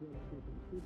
Thank you.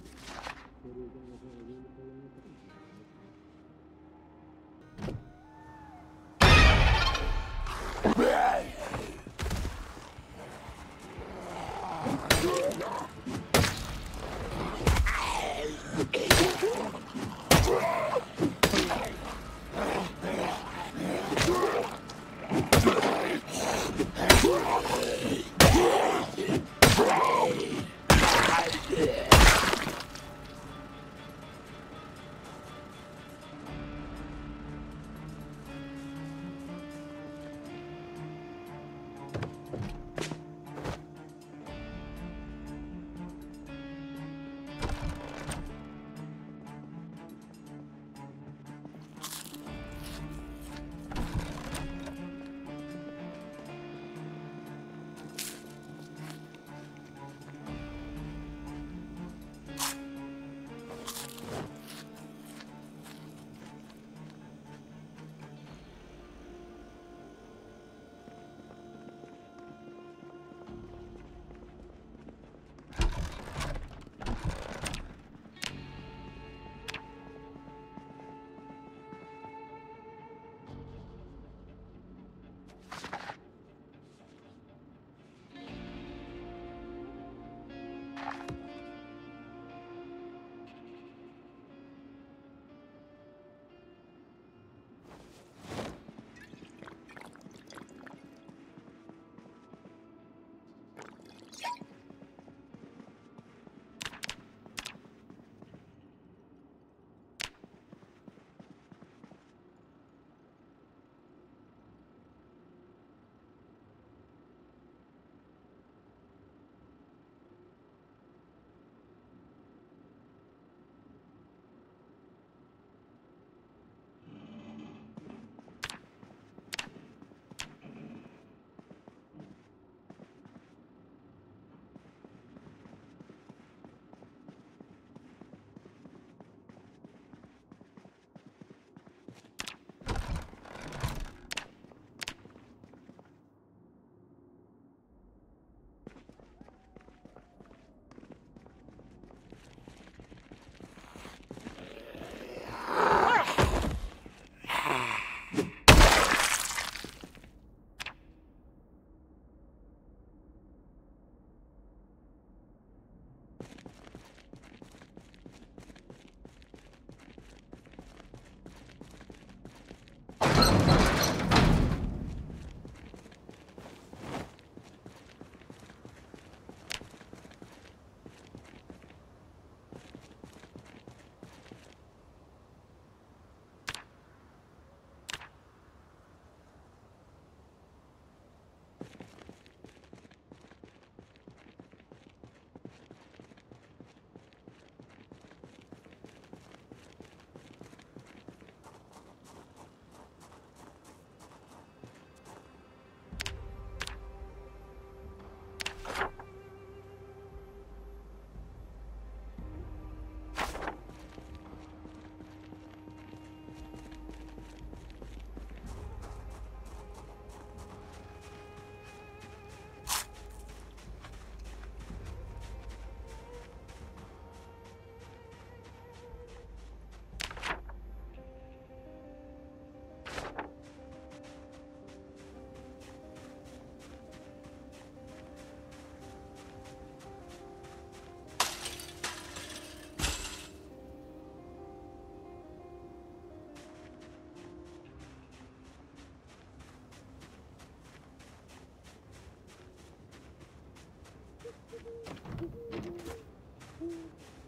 Thank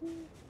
you.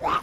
Wow.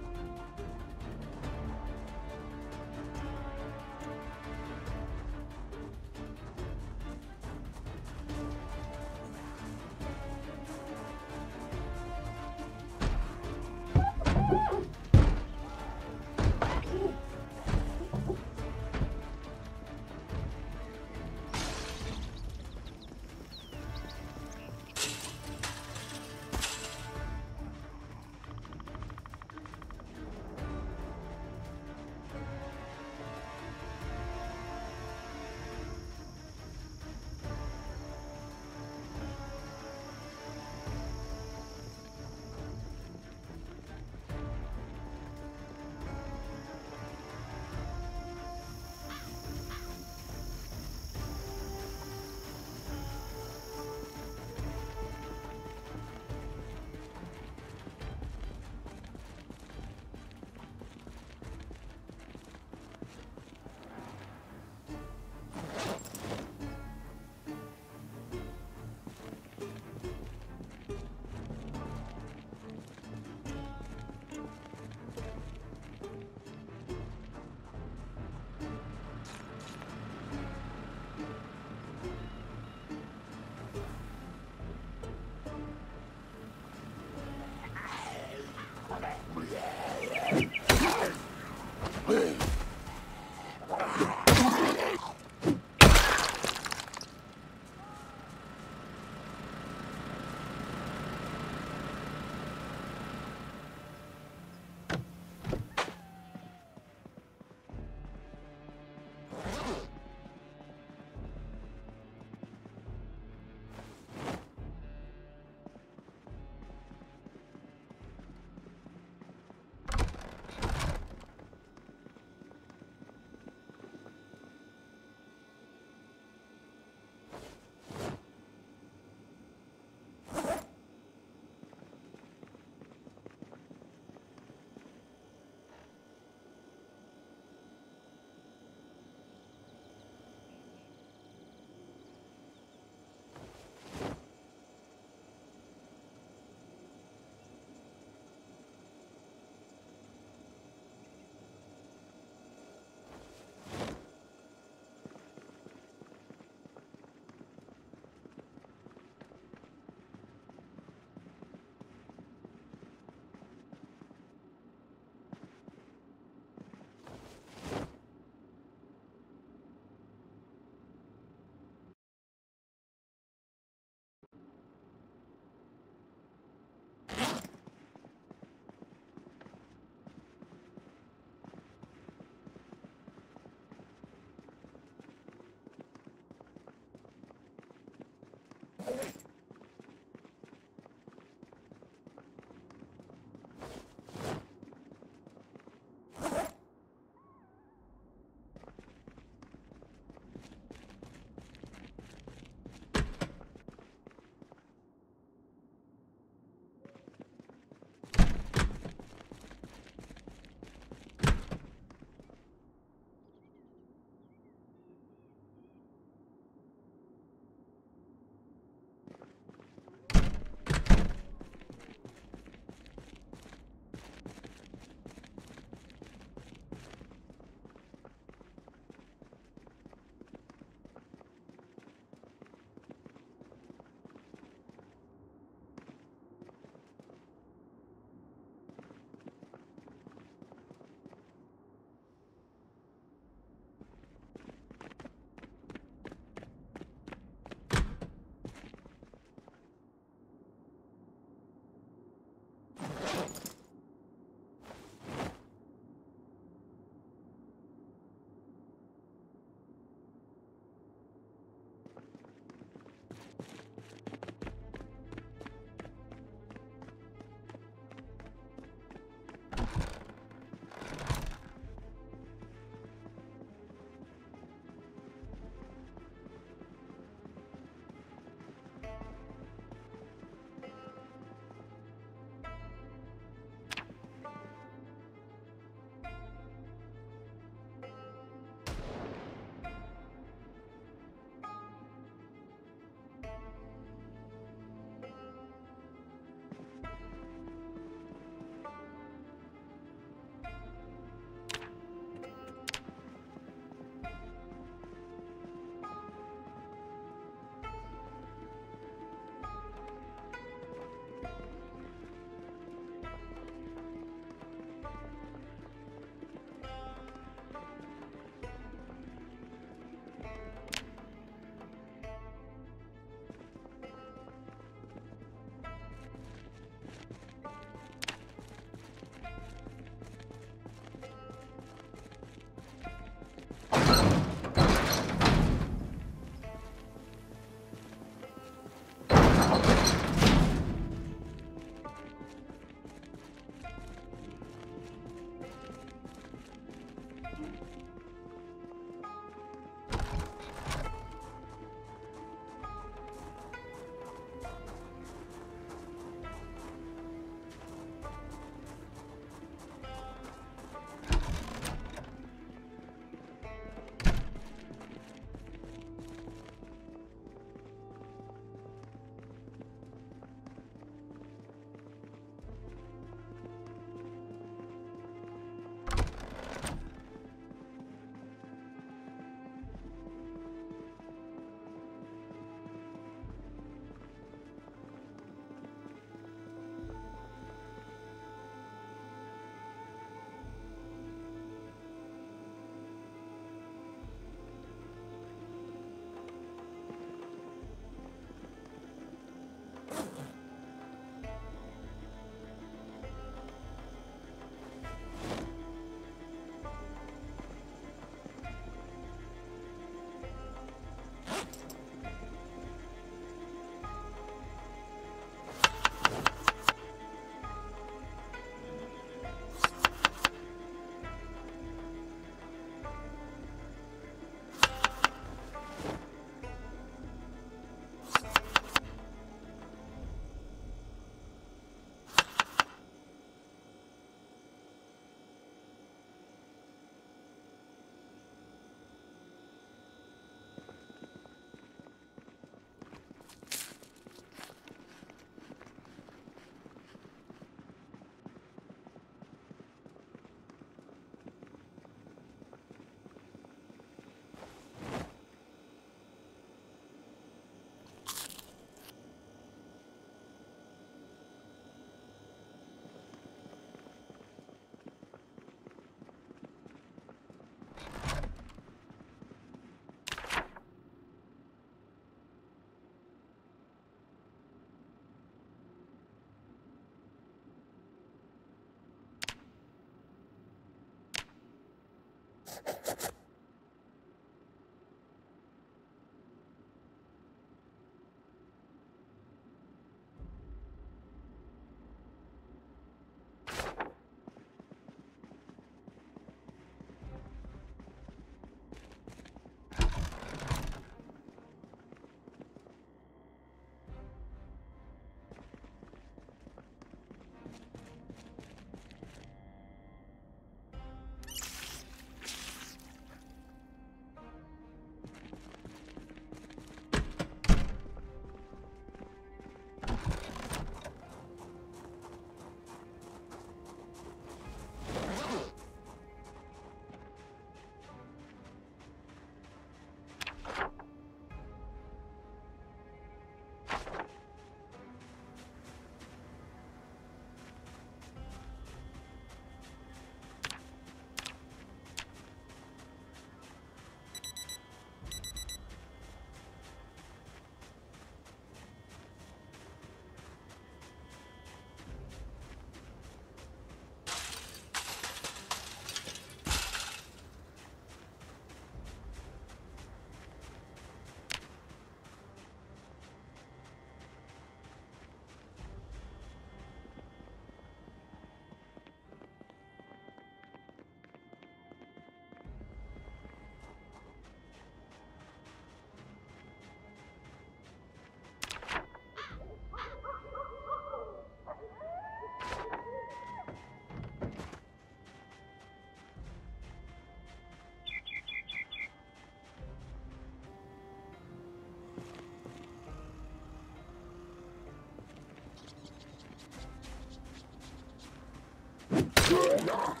Yeah.